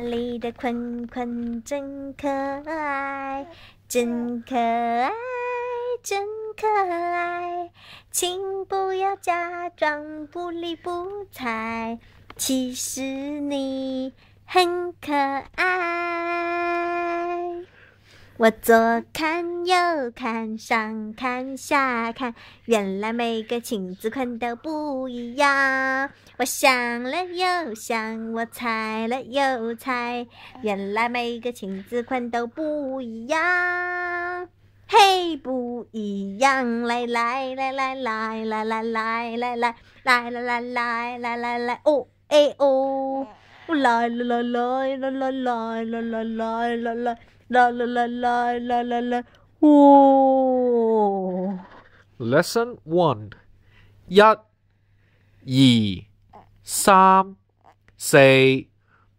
里的坤坤真可爱，真可爱，真可爱，请不要假装不理不睬，其实你很可爱。我左看右看上看下看，原来每个亲子款都不一样。我想了又想，我猜了又猜，原来每个亲子款都不一样。嘿，不一样！来来来来来来来来来来来来来来来来来哦哎哦！来来来来来来来来来来来。La la la la la la la. Oh. Lesson one，一、二、三、四、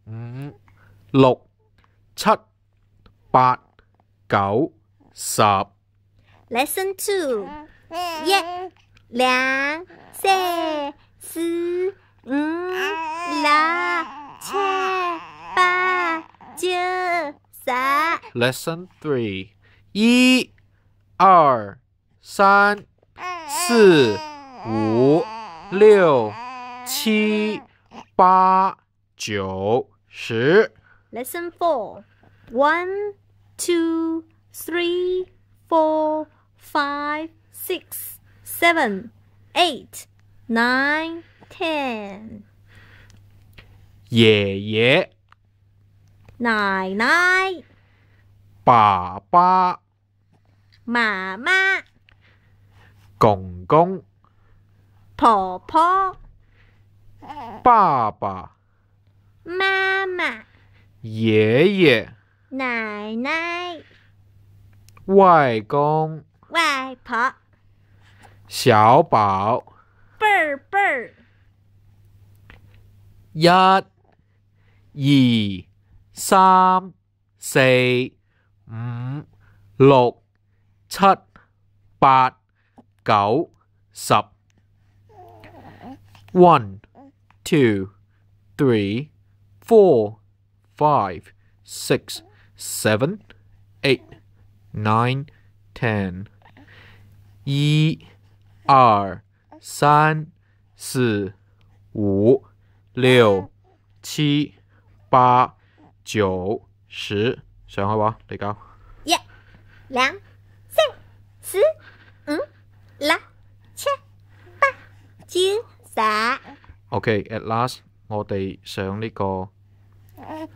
五、六、七、八、九、十。Lesson mm, two，一、兩、三、四、五、六、七、八、九。三。Lesson three，一、二、三、四、五、六、七、八、九、十。Lesson four, one, two, three, four, five, six, seven, yeah. 奶奶，爸爸，妈妈，公公，婆婆，爸爸，妈妈，爷爷，奶奶，外公，外婆，小宝，贝儿贝儿，一，二。三、四、五、六、七、八、九、十。One, two, three, four, five, six, seven, eight, nine, ten。一、二、三、四、五、六、七、八。九十，上好唔好？最高一两三四五六七八九十。OK，at last，我哋上呢个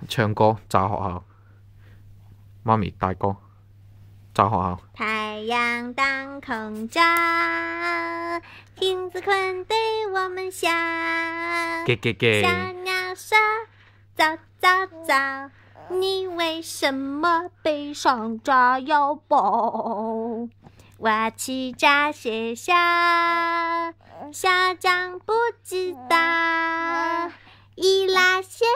唱歌炸学校。妈咪大哥炸学校。太阳当空照，影子困对我们笑。给给给。咋咋咋？你为什么背上炸药包？我去炸学校，校长不知道。一拉线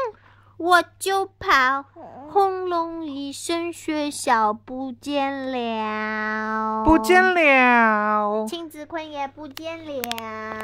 我就跑，轰隆一声学校不见了，不见了，亲子坤也不见了。